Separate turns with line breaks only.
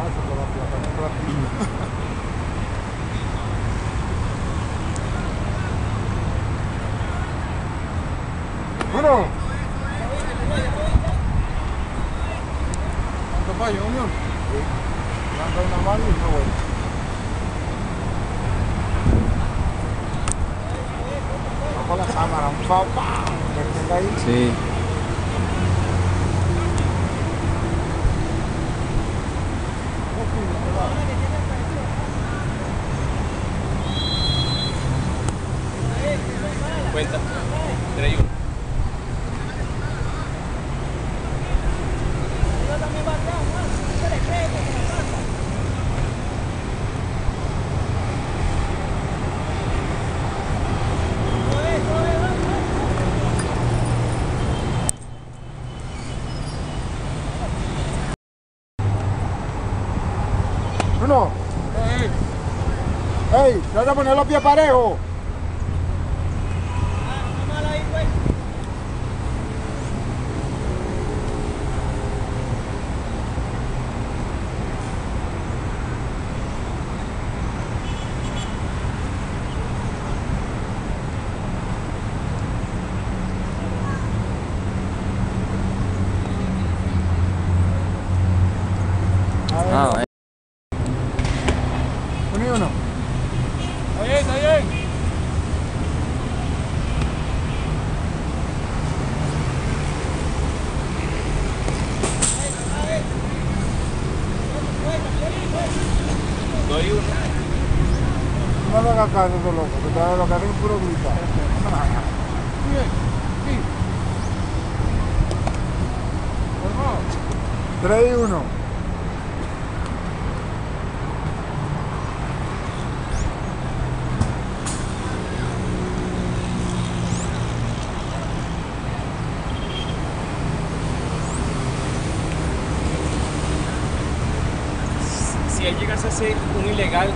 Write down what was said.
praça, pela plataforma, pela pista. Bruno! Trabalhou, meu? Andou na marinha hoje. Vamos
colocar,
mano. Vamos salvar. Sim.
Uno. Ey, trata de poner los pies parejos. Uno y uno.
Está bien, está bien. Dos y uno.
No le hagas caso locos, que te lo que hacen puro gritar. Bien, sí. Tres y uno.
Si él llegase a ser un ilegal,